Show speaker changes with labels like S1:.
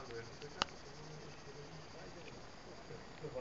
S1: İlk defa